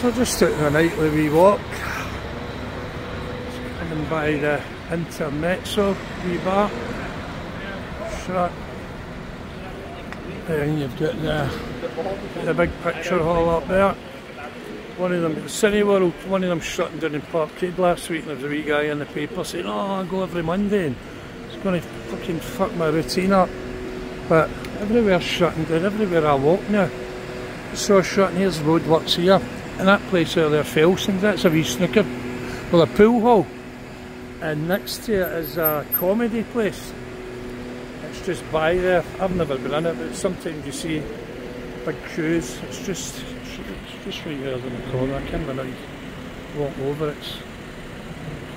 So just took a nightly wee walk. Just coming by the Intermezzo wee bar. Shut. And you've got the, the big picture hall up there. One of them, Cineworld, one of them shutting down in Parkhead last week and there was a wee guy in the paper saying, oh, I go every Monday and it's going to fucking fuck my routine up. But everywhere's shutting down, everywhere I walk now. So shut, and here's roadworks here. And that place over there, Felsings, that's a wee snooker. Well, a pool hall. And next to it is a comedy place. It's just by there. I've never been in it, but sometimes you see big queues. It's just, it's just right here in the corner. I can't really walk over it. It's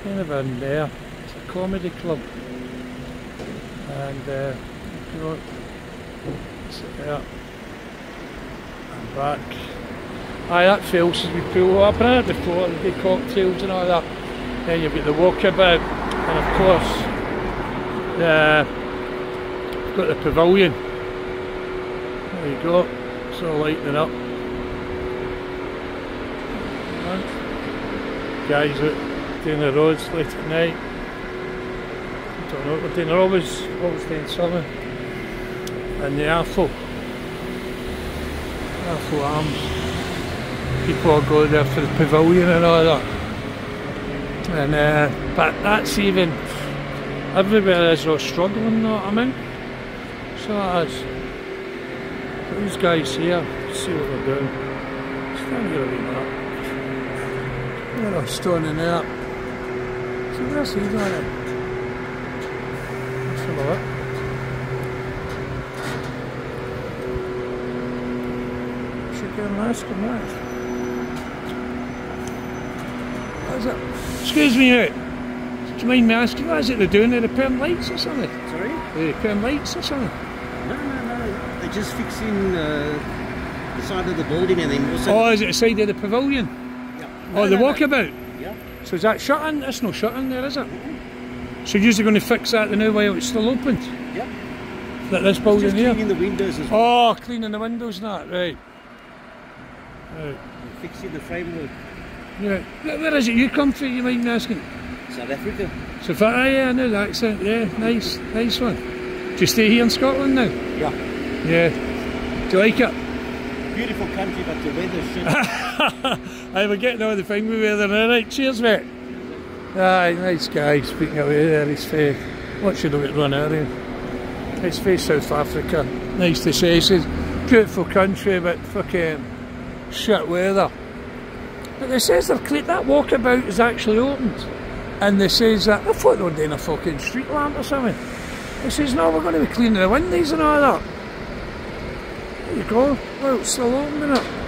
kind of in there. It's a comedy club. And, uh, you know, it's there. I'm back. Aye, that feels as we pull up in it before, the big cocktails and all that. Then you've got the walkabout, and of course, the, got the pavilion. There you go, it's all lighting up. Guys out doing the roads late at night. I don't know what they're doing, they're always, always doing something. And the Arthur, Arthur Arms are going there for the pavilion and all that. And uh, but that's even everywhere is all struggling, know what I mean? So it is. These guys here, see what they're doing. Stand here a wee minute. They're all standing there. So where's he doing it? Let's have a look. Should go and ask him that. Is it? Excuse me, mate. Do you mind me asking, what is it they're doing? They're repairing lights or something? Sorry? They're repairing lights or something? No, no, no. They're just fixing uh, the side of the building and then also. Oh, is it the side of the pavilion? yeah. Oh, No, the no, no. walkabout? Yeah. So is that shut in? That's no shut in there, is it? So you're usually going to fix that the new while it's still open? Yeah. That this building Just here? cleaning the windows as well. Oh, cleaning the windows and that, right. Right. Fixing the framework. Yeah. Where where is it you come from, you mind me asking? South Africa. So far, ah, yeah, I know the accent, yeah, nice, nice one. Do you stay here in Scotland now? Yeah. Yeah. Do you like it? Beautiful country, but the weather's shit. Aye, we're getting all the thing with weather right? Cheers, mate. Aye, nice guy speaking away there. He's fair. What should have run out of him? He's fair South Africa. Nice to say. He says, beautiful country, but fucking shit weather. But they says they're cle- that walkabout is actually opened. And they says that, I thought they were doing a fucking street lamp or something. They says, no, we're going to be cleaning the windows and all that. There you go. Well, it's still open, isn't it?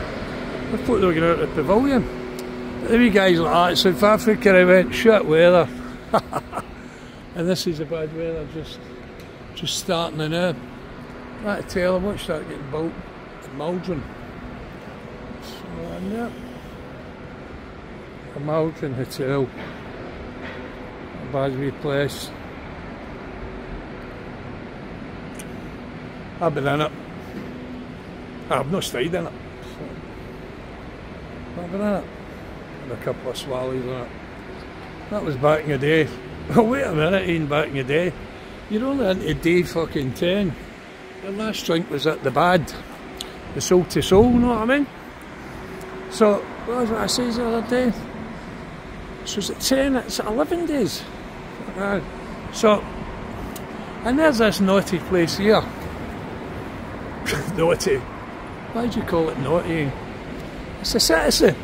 I thought they were going out to the pavilion. But the wee guys like ah, that, South Africa, I went, shit weather. and this is the bad weather, just just starting to now. I tell them, watch that getting built at Maldron. So, yeah. A Maldron Hotel. A bad wee place. I've been in it. I've not stayed in it. So. I've been in it. Had a couple of swallows in it. That was back in the day. Oh, wait a minute, Ian, back in the day. You're only into day fucking 10. The last drink was at the bad. The soul to soul, you know what I mean? So, what was it I said the other day? It's at 10, it's 11 days. Uh, so, and there's this naughty place here. naughty. Why do you call it naughty? It's a citizen.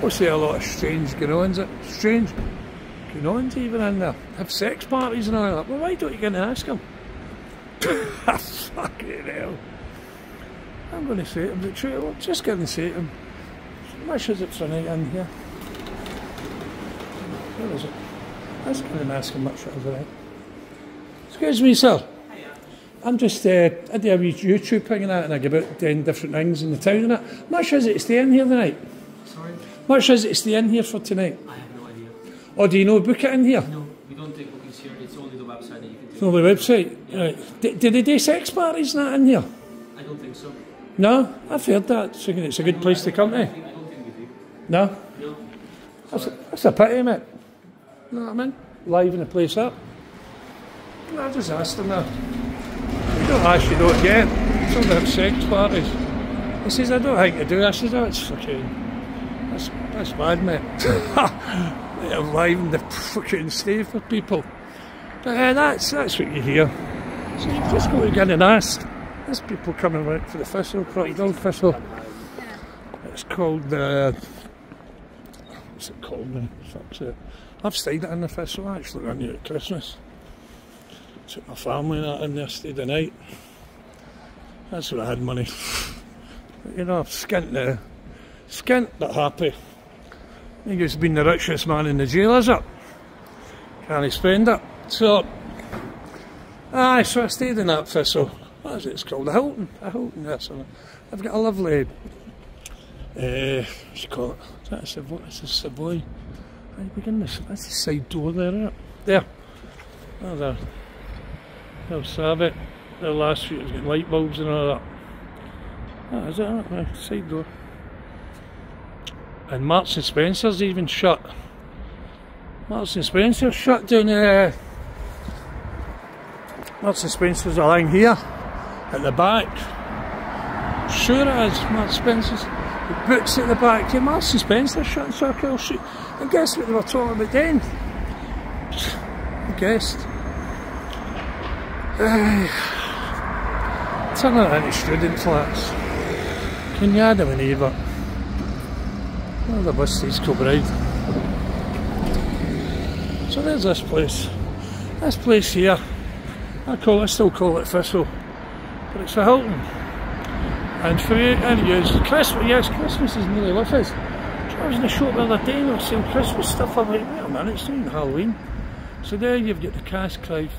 We'll see a lot of strange going-ons. Strange going-ons even in there. Have sex parties and all that. Well, why don't you go and ask them? Fucking hell. I'm going to say to him, the truth. Well, just going and say to how much is it for a night in here? Is it? I was going to ask him much is a. Excuse me, sir. I'm just, uh, I do a wee YouTube thing and that, and I give out doing different things in the town and that. Much is it to stay in here tonight? Sorry, Much is it to stay in here for tonight? I have no idea. Or do you know book it in here? No, we don't take bookings here. It's only the website that you can It's do. on the website. Right. Do, do they do sex parties and that in here? I don't think so. No, I've heard that. It's a, it's a good place to come to. No? That's a, that's a pity, mate. You know what I mean? Liven the place up. No, I just asked him that. You don't ask, you don't get. Some of them sex parties. He says, I don't think I do. I says, oh, it's fucking. That's, that's bad, mate. they have livened the fucking stay for people. But uh, that's, that's what you hear. So you've just got to get and ask. There's people coming out for the festival, Crocodile Festival. It's called the. what's it called now? Fuck's it. I've stayed in the festival actually around here at Christmas. Took my family and that in there, stayed the night. That's when I had money. You know, I'm skint now. Skint but happy. I think he's been the richest man in the jail, is it? Can't he spend it? So, aye, so I stayed in that festival. What is it? It's called the Hilton. The Hilton, yes. and I've got a lovely, uh, what's it called? Is that a Savoy? It's a Savoy. You begin this? That's the side door there, isn't it? There. Oh, there. There's Savitt. The last street was getting light bulbs and all that. Ah, that is it, isn't it? Right, side door. And Marks and Spencer's even shut. Marks and Spencer's shut down there. Marks and Spencer's along here at the back. Sure it is, Marks and Spencer's. The books at the back. Yeah, Marks and Spencer's shut in Circle Street. And guess what they were talking about then? I guessed. Turn it into student flats. Can you add them in here, but well, the bus seats Kilbride. So there's this place. This place here. I call I still call it Thistle. But it's a Hilton. And for you and you, Christmas yes, Christmas is nearly with us. I was in the shop the other day and they were selling Christmas stuff. I'm like, wait a minute, it's not even Halloween. So there you've got the Cask Clyde.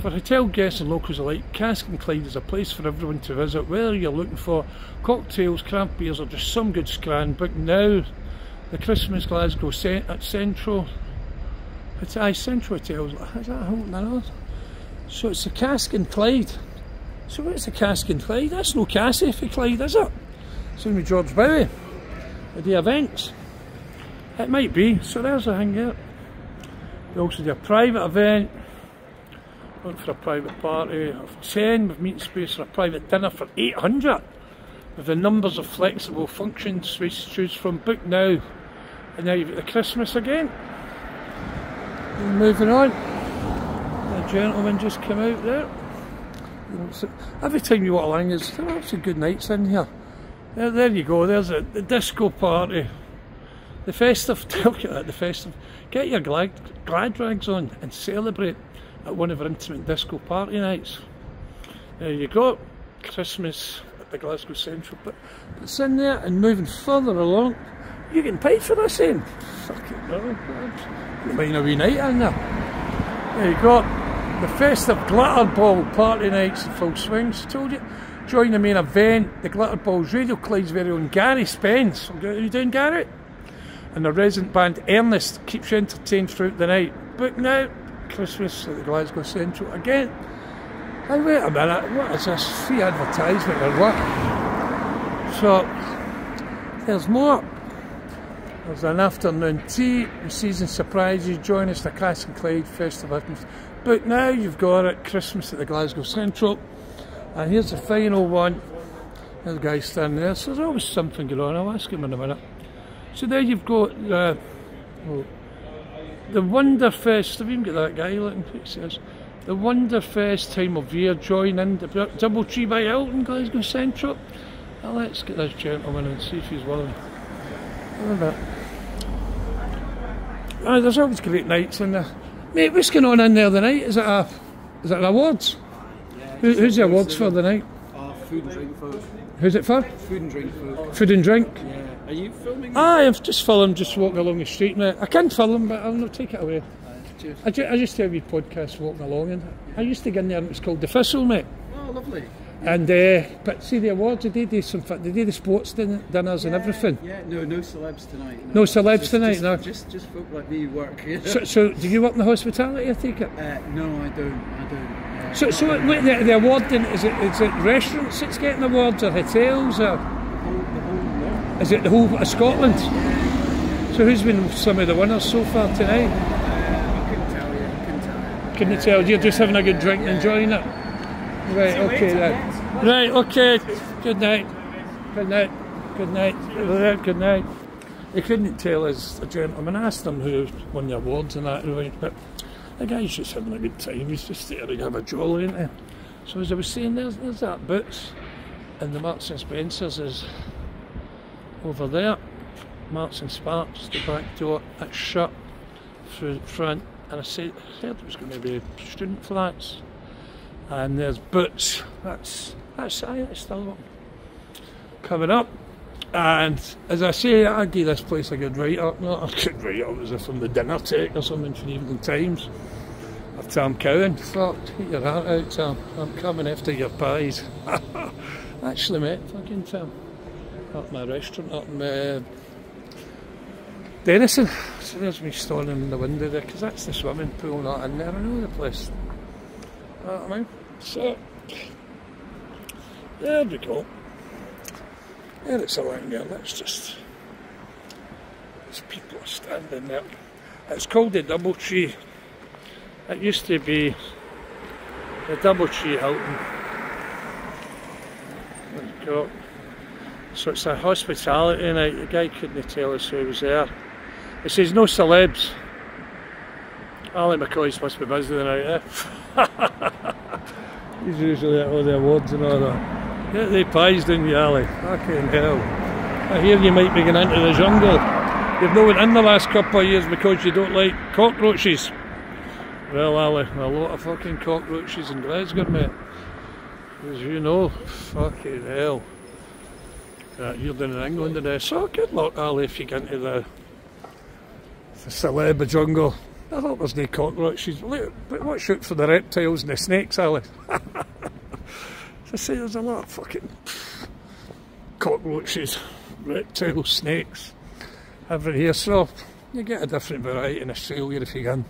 For hotel guests and locals alike, Cask and Clyde is a place for everyone to visit, whether you're looking for cocktails, craft beers or just some good scran. But now. The Christmas Glasgow at Central. It's I Central Hotels. Is that Hilton? I know. So it's the Cask and Clyde. So what's the Cask and Clyde? That's no Cassie for Clyde, is it? It's only George Bowie. The events. It might be. So there's a there. They also do a private event. Looking for a private party of 10 with meeting space for a private dinner for 800 with the numbers of flexible function space to choose from. Book now. And now you've got the Christmas again. And moving on. The gentleman just came out there. Every time you walk along, there's oh, there are some good nights in here. There, there you go. There's a the disco party, the festive. Tell you that the festive. Get your glad, glad rags on and celebrate at one of our intimate disco party nights. There you go. Christmas at the Glasgow Central. But it's in there and moving further along. You getting paid for this then? Fucking no. Eh, you might a wee night in there. There you go. The festive glitter ball party nights in full swing. Told you. Join the main event, the Glitter Balls Radio Clyde's very own Gary Spence. Are you doing Gary? And the resident band Ernest keeps you entertained throughout the night. But now, Christmas at the Glasgow Central again. Hey, wait a minute, what is this? Free advertisement or what? So, there's more. There's an afternoon tea, the season surprises. Join us the Cask and Clyde Festival. But now you've got it, Christmas at the Glasgow Central. And here's the final one. There's a guy standing there, so there's always something going on. I'll ask him in a minute. So there you've got uh, oh, the Wonderfest. I've even got that guy looking? It says the Wonderfest time of year. Join in the Double Tree by Hilton, Glasgow Central. Now let's get this gentleman and see if he's willing. Ah, there's always great nights in there. Mate, what's going on in there the night? Is it a is it an awards? Who, who's the awards for the night? Uh, food and drink folk. Who's it for? Food and drink folk. Food and drink? Yeah. Are you filming? Aye, I've just filmed just walking along the street, mate. I can film, but I'll not take it away. cheers. I, ju- I just do a wee podcast walking along, and I used to get in there and it was called The Thistle, mate. Oh, lovely. And uh, but see the awards, they do some, they did the sports din- dinners and everything. Yeah, no, no celebs tonight. No celebs Just- tonight, just, no. Just, just folk like me work here. So, so do you work in the hospitality? I take it. uh, no, I don't. I don't. Uh, So, so wait, the, the award din is it is it restaurants that's getting awards or hotels or the whole, the whole lot. is it the whole of Scotland? So who's been some of the winners so far tonight? Uh, I couldn't tell you. Couldn't tell you. Can you tell you're just having a good drink and enjoying it? Right, okay then. Right, okay. Good night. Good night. Good night. Right, Good night. They couldn't tell us a gentleman asked him who won the awards and that, right, but the guy's just having a good time. He's just there to have a jolly, isn't he? So as I was saying, there's, there's that Boots and the Marks and Spencers is over there. Marks and Sparks, the back door, that's shut through the front. And I said, I heard it was going to be student flats. And there's Boots, that's, that's, aye, that's still. Coming up. And as I say, I give this place a good write up. Not a good write up as if from the dinner take or something the Evening Times. Of Tom Cowan. Fuck, get your heart out, Tom. I'm coming after your pies. Actually, mate, fucking Tom. Up my restaurant up in uh, Dennistoun. So there's me standing in the window there because that's the swimming pool, not in there. I know the place. You Know what I mean? So, there we go. There it's a line there. Let's just. There's people standing there. It's called the Double Tree. It used to be the Double Tree Hilton. There. So it's a hospitality night. The guy couldn't tell us who was there. He says no celebs. Ali McCoist must be busy tonight, eh? He's usually at all the awards and all that. Get the pies didn't alley. Ali? Fucking hell. I hear you might be going into the jungle. You've not went in the last couple of years because you don't like cockroaches. Well, Ali, a lot of fucking cockroaches in Glasgow, mate. As you know, fucking hell. Uh, you're down in England today, so good luck, Ali, if you get into the, the celeb jungle. I hope there's no cockroaches. Look, but watch out for the reptiles and the snakes, Ali. As I say, there's a lot of fucking cockroaches, reptiles, snakes, everything here. So you get a different variety in Australia if you can.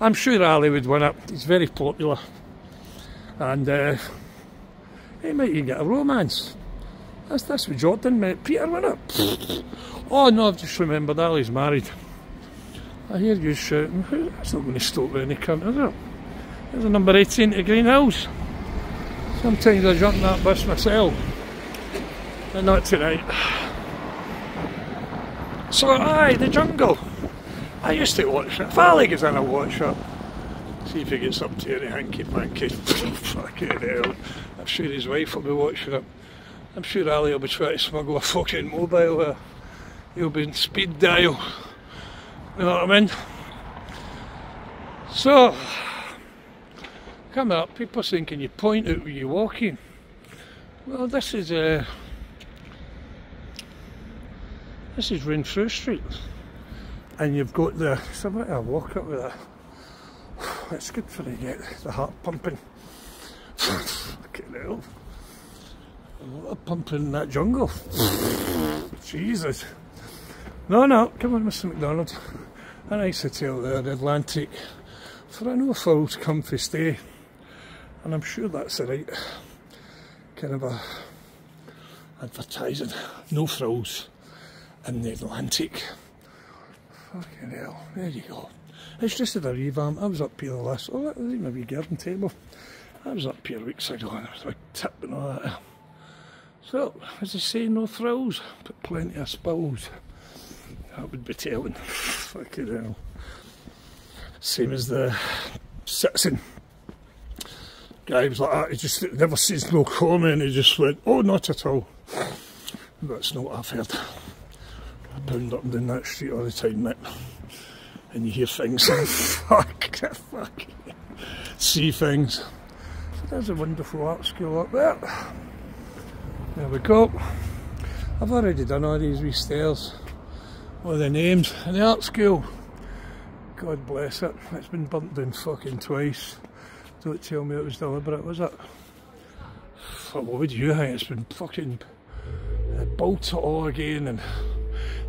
I'm sure Ali would win it. He's very popular, and uh, he might even get a romance. That's that's with Jordan, mate. Peter win it. Oh no, I've just remembered Ali's married. I hear you shouting. That's not going to stop any cunt, is it? There's a number 18 to Green Hills. Sometimes I jump that bus myself, but not tonight. So, aye, the jungle. I used to watch it. Ali gets in, I watch it. See if he gets up to any hanky panky. Fucking hell. I'm sure his wife will be watching it. I'm sure Ali will be trying to smuggle a fucking mobile. He'll be in speed dial. You know what I mean? So, come up, people can you point out where you're walking? Well, this is uh, this is Renfrew Street, and you've got the. So I'm walk up with that. It's good for you get the heart pumping. Fucking hell. A lot of pumping in that jungle. Jesus. No, no, come on, Mr. McDonald. A nice hotel there, the Atlantic, for a no frills comfy stay. And I'm sure that's the right kind of a advertising. No frills in the Atlantic. Fucking hell, there you go. It's just a revamp. I was up here the last, oh, was even a wee garden table. I was up here weeks ago and there was a tip and all that. So, as I say, no thrills, but plenty of spills. That would be telling. Fucking hell. Same as the citizen. Guy was like that, he just never sees no comment, he just went, oh, not at all. That's not what I've heard. I pound up and down that street all the time, mate. And you hear things, fuck, fuck, see things. There's a wonderful art school up there. There we go. I've already done all these wee stairs. All the names in the art school. God bless it. It's been burnt down fucking twice. Don't tell me it was deliberate, was it? what would you think? It's been fucking uh, bolted all again, and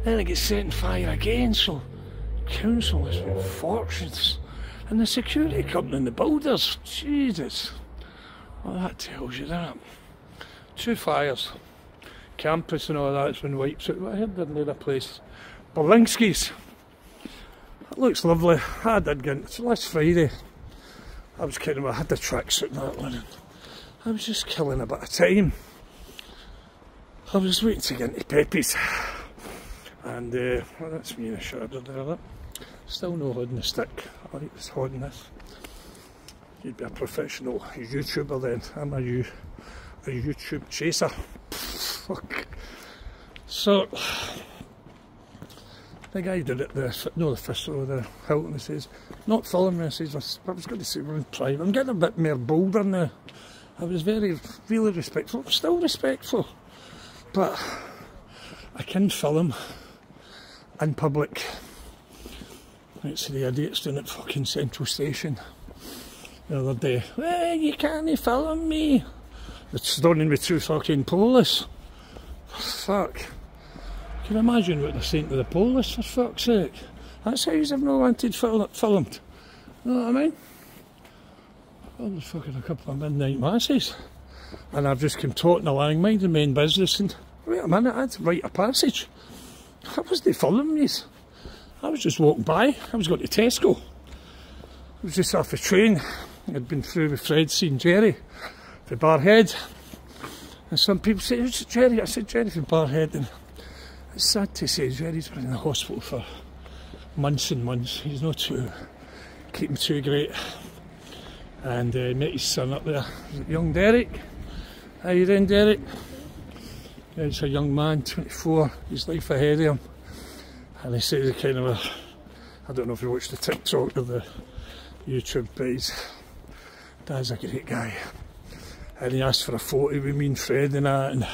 then it gets set on fire again. So, council has been fortunes, and the security company and the builders, Jesus, well that tells you that. Two fires, campus and all that's been wiped out. I heard there's another place, Berlinski's. That looks lovely. I did get it last Friday. I was kind of I had the tracksuit and that one. I was just killing a bit of time. I was waiting to get into Pepe's. And uh, well, that's me in the shadow there. Look. Still no holding the stick. I like this holding this. You'd be a professional YouTuber then. I'm a, U, a YouTube chaser. Fuck. So, the guy did it, the, no, the row, the Hilton, he says, not following me, I says, I was going to we're in private. I'm getting a bit more bolder now. I was very, really respectful. Still respectful. But I can film in public. It's the idiots doing it fucking Central Station the other day. Well, you can't film me. It's done with two fucking police. Fuck. Can imagine what they're saying to the police for fuck's sake? That's how you've no wanted fil filmed. You know what I mean? I was fucking a couple of midnight masses. And I've just come talking along, minding my main business and wait a minute, I had to write a passage. I wasn't following these. I was just walking by. I was going to Tesco. I was just off the train. I'd been through with Fred, seen Jerry for Barrhead. And some people say, Who's Jerry? I said, Jerry from Barrhead. And it's sad to say, Jerry's been in the hospital for months and months. He's not too, keeping too great. And uh, met his son up there, young Derek. How you doing, Derek? He's a young man, 24, his life ahead of him. And he says he kind of a, I don't know if you watched the TikTok or the YouTube, but he's, Dad's a great guy. And he asked for a photo with me and Fred and that, and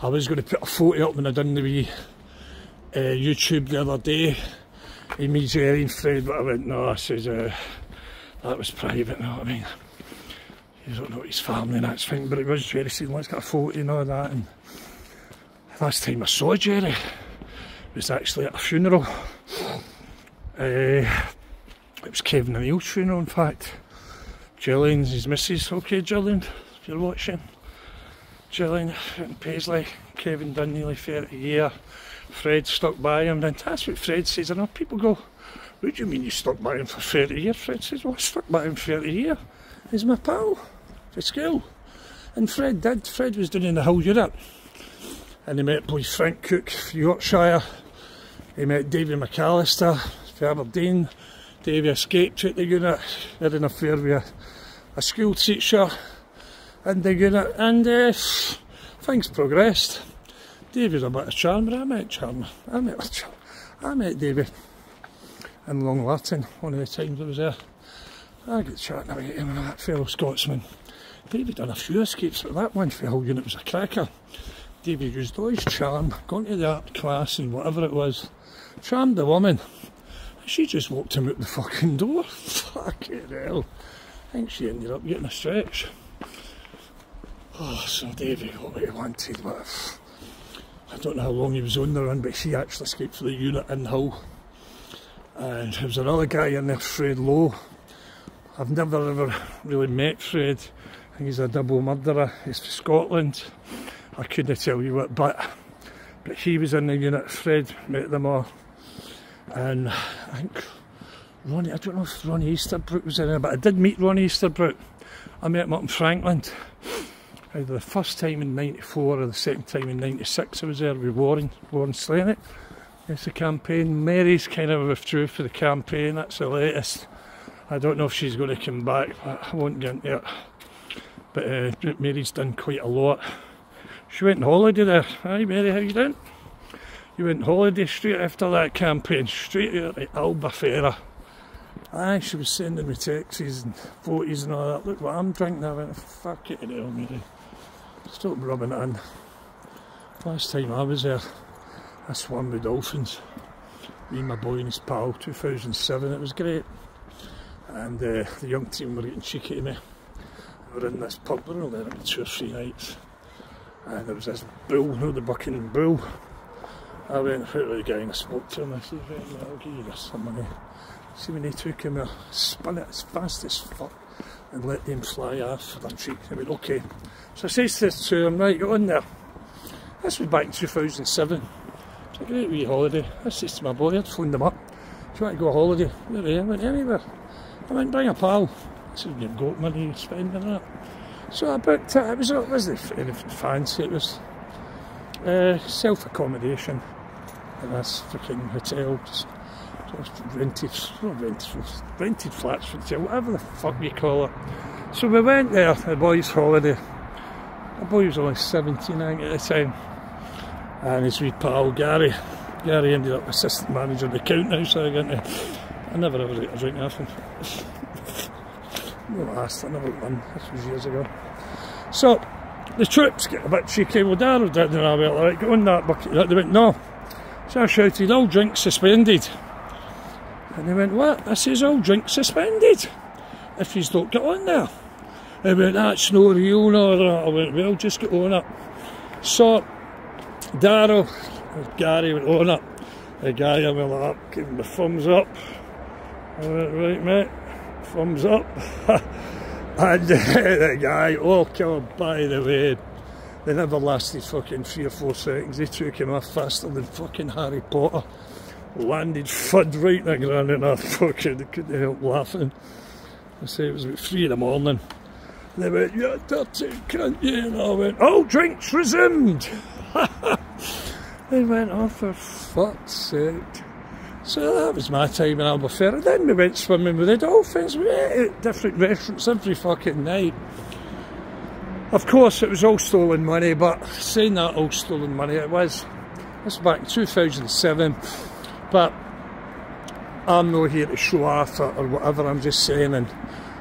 I was going to put a photo up when I done the wee uh, YouTube the other day, in me, Jerry and Fred, but I went, no, I says, uh, that was private, you know what I mean? You don't know his family and that's fine, but it was Jerry saying, let's get a photo and all that, and last time I saw Jerry, was actually at a funeral. Uh, it was Kevin O'Neill's funeral, in fact. Gillian's his missus. Okay, Gillian, if you're watching. Gillian and Paisley, Kevin done nearly 30 year. Fred stuck by him, and that's what Fred says. And people go, What do you mean you stuck by him for 30 years? Fred says, Well, I stuck by him for 30 years. He's my pal for school. And Fred did. Fred was doing the whole Europe. And he met boy Frank Cook, Yorkshire. He met David McAllister for Aberdeen. Davey escaped at the unit, had an affair with a, a school teacher in the unit, and uh, things progressed. David's a bit of charmer, I met Charmer, I met Charmer. I met David in Long Lartin one of the times I was there. I got chatting about him and that fellow Scotsman. David done a few escapes, but that one whole unit was a cracker. David used all his charm, gone to the art class and whatever it was, charmed the woman. She just walked him out the fucking door. Fucking hell. I think she ended up getting a stretch. Oh, so David got what he wanted, I don't know how long he was on the run, but he actually escaped for the unit in Hull. And there was another guy in there, Fred Lowe. I've never ever really met Fred. I think he's a double murderer. He's from Scotland. I couldn't tell you what, but but he was in the unit. Fred met them all, and I think Ronnie. I don't know if Ronnie Easterbrook was in there, but I did meet Ronnie Easterbrook. I met him up in Frankland. Either the first time in '94 or the second time in '96. I was there with Warren Warren Slennett. It's the campaign. Mary's kind of withdrew for the campaign. That's the latest. I don't know if she's going to come back, but I won't get into it. But uh, Mary's done quite a lot. She went on holiday there. Hi Mary, how you doing? You went holiday straight after that campaign, straight out to Albufeira. Aye, she was sending me texts and photos and all that. Look what I'm drinking. I went, fuck it, hell, Mary. Stop rubbing it in. Last time I was there, I swam with dolphins. Me and my boy and his pal, 2007. It was great. And uh, the young team were getting cheeky to me. We were in this pub, we were only there two or three nights. And there was this bull, you know, the Buckingham Bull. I went out with the guy and I spoke to him. I said, I'll give you some money. See, when he took him, I spun it as fast as fuck and let them fly off for the treat. He went, okay. So I says to him, right, go on there. This was back in 2007. It's a great wee holiday. I says to my boy, I'd phoned them up. Do you want to go on holiday? Where are you? I went, anywhere. I went, bring a pal. I said, you've got money you spend on that. So I booked it. It was, it wasn't fancy. It was uh, self-accommodation in this freaking hotel. Just rented, rented, rented flats whatever the fuck you call it. So we went there, the boys' holiday. The boy was only 17 at the time. And his wee pal Gary. Gary ended up assistant manager of the count now, so I got into, I never ever got a drink him. no last, I never won, this was years ago. So, the troops get a bit cheeky, well Darrell did, and I went, alright, go on that bucket. They went, no. So I shouted, all drinks suspended. And they went, what? I says, all drink suspended. If you don't get on there. They went, that's no real, no. I went, well, just get on up. So, Darrell, Gary went on up. The guy I went that, gave him the thumbs up. I went, right mate, thumbs up. and the guy, oh God, by the way, they never lasted fucking three or four seconds. They took him off faster than fucking Harry Potter. Landed fud right in the ground and I fucking couldn't help laughing. I say it was about three in the morning. They went, you're dirty cunt, you. And I went, oh, drinks resumed. they went, oh, for fuck's sake. So that was my time in Albufeira. Then we went swimming with the dolphins. We ate at different restaurants every fucking night. Of course, it was all stolen money, but saying that all stolen money, it was. Was back in 2007. But I'm not here to show off or, or whatever, I'm just saying, and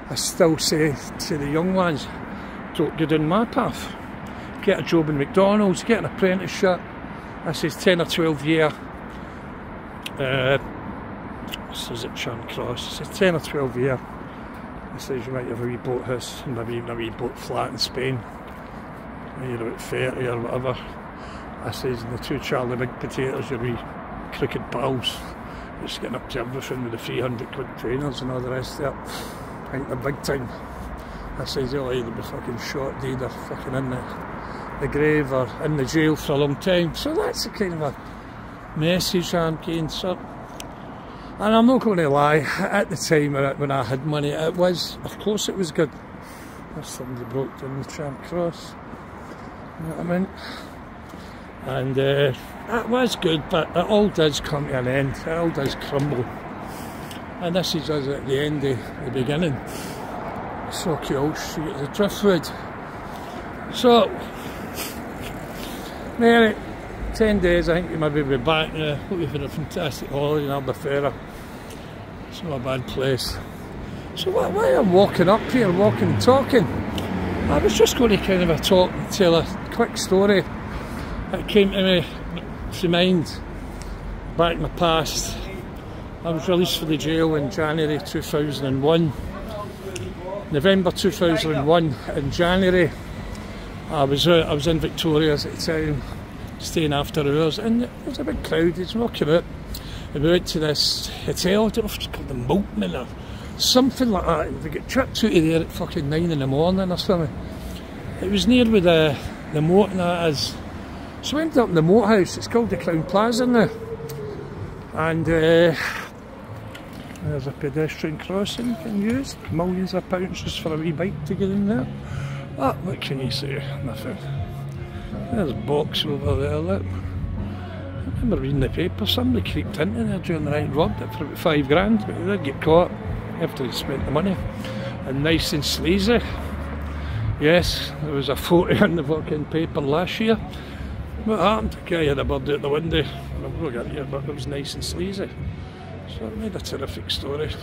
I still say to the young lads, don't get in my path. Get a job in McDonald's, get an apprenticeship. This is 10 or 12 year. Uh, this is at Charing Cross. It's 10 or 12 year. He says you might have a wee boat house, maybe even a wee boat flat in Spain. You're about 30 or whatever. I says, and the two Charlie Big Potatoes, your wee cricket pals. Just getting up to everything with the 300 quid trainers and all the rest of it. I think they're big time. I says they'll either be fucking shot dead or fucking in the, the grave or in the jail for a long time. So that's the kind of a message I'm getting. So, and I'm not going to lie, at the time when I had money, it was, of course, it was good. There's somebody broke down the tram Cross. You know what I mean? And uh, it was good, but it all does come to an end. It all does crumble. And this is us at the end of the beginning. Sauchiehall Street is a driftwood. So, Mary, 10 days, I think you maybe be back now. Hope you've had a fantastic holiday in Albufeira. It's not a bad place. So while I'm walking up here, walking and talking, I was just going to kind of a talk, tell a quick story that came to me to mind back in the past. I was released from the jail in January 2001. November 2001 in January I was uh, I was in Victoria's at the time staying after hours and there was a big crowd it's walking out and we went to this hotel I don't know if it's called the Moltmann or something like that and we got tripped out of there at fucking 9 in the morning or something it was near where the the moat and that is so we ended up in the moat house it's called the Crowne Plaza now and uh, there's a pedestrian crossing you can use. Millions of pounds just for a wee bike to get in there. Ah, what can you say? Nothing. There's a box over there, look. I remember reading the paper, somebody creeped into there during the night, robbed it for about five grand, but they did get caught after they spent the money. And nice and sleazy. Yes, there was a photo in the fucking paper last year. What happened? Guy had a bird out the window. I'm not it, but it was nice and sleazy. So it made a terrific story.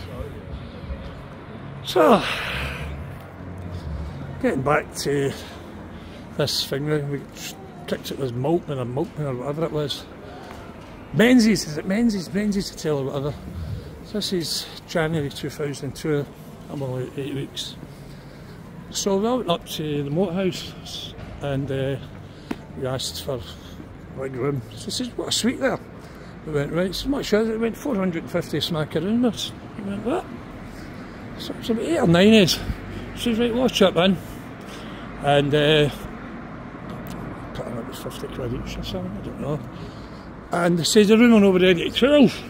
So, getting back to this thing, we kicked it as Moltmann or Moltmann or whatever it was. Menzies, is it Menzies? Menzies Hotel or whatever. So this is January 2002, I'm only eight weeks. So we went up to the moat house and uh, we asked for a big room. So he says, what a suite there. We went, right, so much as it went 450 smackarooners. We went, what? So it was about eight or nine is. She says, right, watch up in. And uh, put in about 50 quid each or something, I don't know. And they says the room on over there at 12.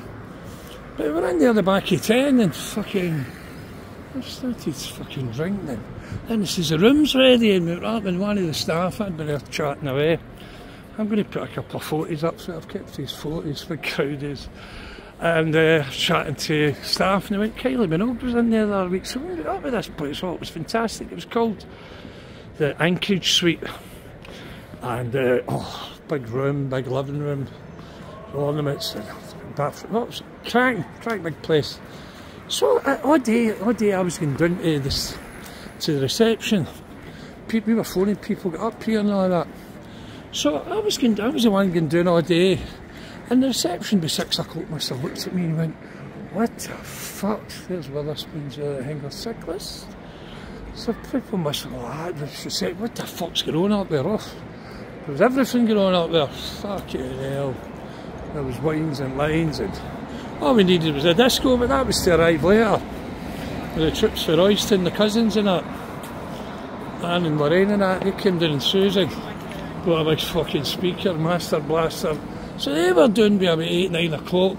But we were in there the back of 10 and fucking, I started fucking drinking. Then he says the room's ready and we were up and one of the staff had been there chatting away. I'm going to put a couple of photos up so I've kept these photos for crowdies. And uh, chatting to staff and they went, Kylie Minogue was in there the other week. So we went up with this place. Oh, it was fantastic. It was called the Anchorage Suite. And uh, oh, big room, big living room, ornaments and bathroom. Oh, it was a cracking, cracking big place. So uh, all day, all day I was going down to this to the reception. People, we were phoning people, get up here and all that. So I was going, I was the one going down all day, and the reception by six o'clock must have looked at me and went, "What the fuck? There's Wetherspoon's uh, Hanger cyclist." So people must have laughed. She said, "What the fuck's going on up there?" Off. There was everything going on up there. Fuck Fucking hell. There was wines and lines and all we needed was a disco, but that was to arrive later. The trips for Royston, the cousins and that. Anne and Lorraine and that, they came down in Susan. Got a big fucking speaker, master blaster. So they were doing me about 8, 9 o'clock.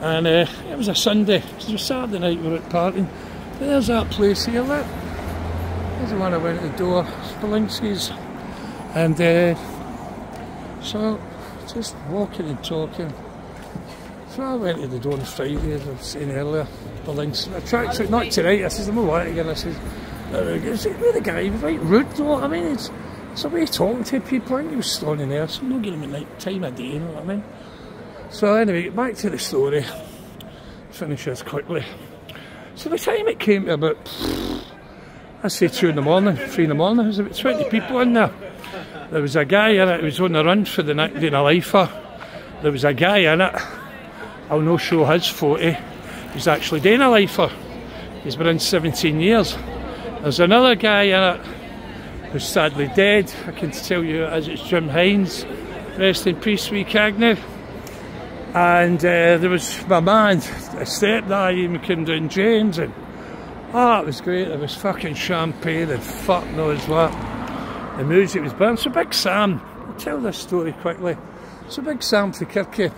And uh, it was a Sunday, it was Saturday night we were at partying. But there's that place here, look. There's the one I went to the door, Spalinsky's. And uh, so, just walking and talking. So I went to the door on Friday, as I was saying earlier, the links. I tried to, not tonight, I says, I'm alright again. I says, oh, we're the guy, he was right rude though, I mean, it's, it's a way of talking to people, and he was standing there, so I'm not getting him at night time of day, you know what I mean? So anyway, back to the story, finish this quickly. So the time it came to about, I say two in the morning, three in the morning, there was about 20 people in there. There was a guy in it who was on the run for the night doing a lifer. There was a guy in it I'll no show his photo. He's actually doing a lifer. He's been in 17 years. There's another guy in it who's sadly dead. I can tell you as it's Jim Hines. Rest in peace, wee Cagney. And uh, there was my man, a stepdad, Ian McKinnon James, and oh, it was great. There was fucking champagne and fuck knows what. The music was brilliant. So Big Sam, I'll tell this story quickly. So Big Sam for Kirky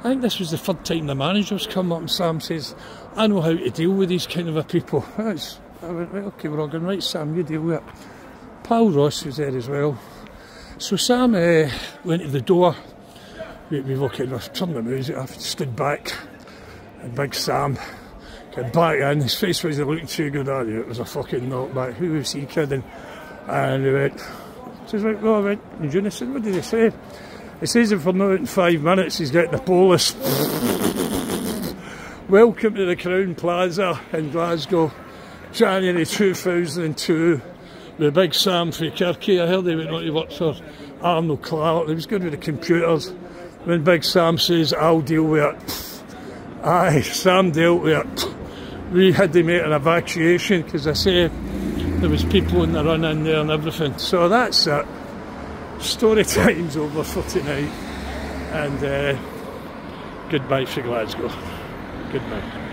I think this was the third time the manager's come up and Sam says, I know how to deal with these kind of people. That's, I went, right, okay, we're all going, right, Sam, you deal with it. Paul Ross was there as well. So Sam uh, went to the door. We, we looked at off, turned the music off, stood back. And Big Sam came back in. His face was looking too good at you. It was a fucking knockback. Who was he kidding? And he went, says, right, well, I went, in unison, what did he say? He says if we're not in five minutes, he's getting the police. Welcome to the Crowne Plaza in Glasgow, January 2002. The big Sam from Kirky, I heard he went on to work for Arnold Clark. He was good with the computers. When Big Sam says, I'll deal with it. Aye, Sam dealt with it. We had to make an evacuation because I say there was people in the run in there and everything. So that's it story time's over for tonight and uh, goodbye for Glasgow. Goodbye.